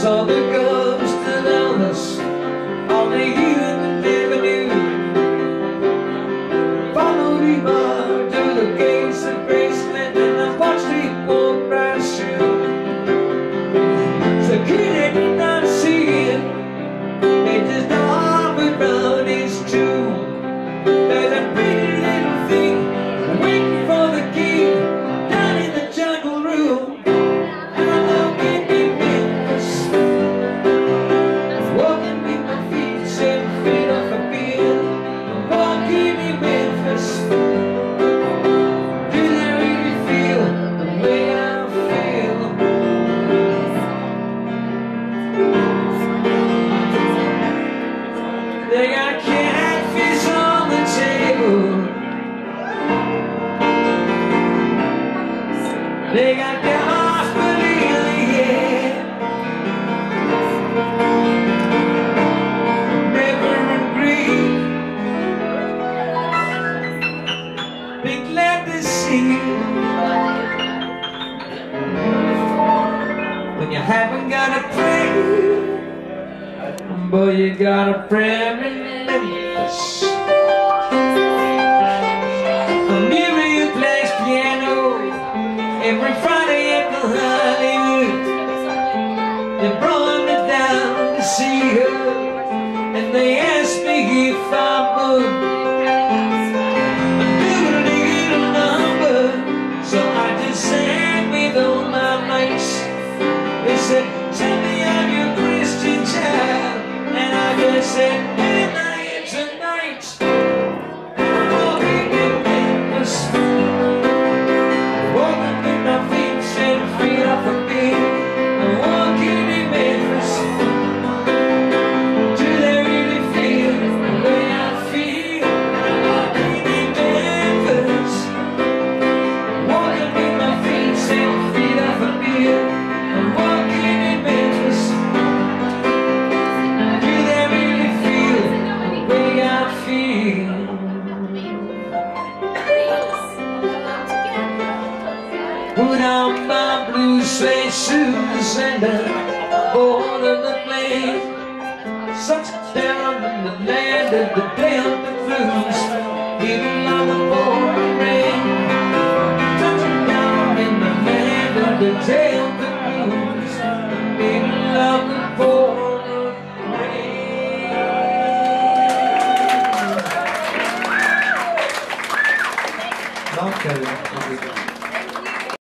Saw the ghost of Elvis on the Union Avenue. Followed him out to the gates of Graceland and I watched him walk right through. So kid did not see him. They just hovered round his tomb. They got catfish on the table. They got the hospital in the air. Never agree. Be glad to see you. When you haven't got a prayer. Boy, you got a friend in Memphis. Miriam plays piano every Friday at the Hollywood. They brought me down to see her, St. Susan, born in the plain, such down in the land of the damned fools, even though the pouring rain, touching down in the land of the damned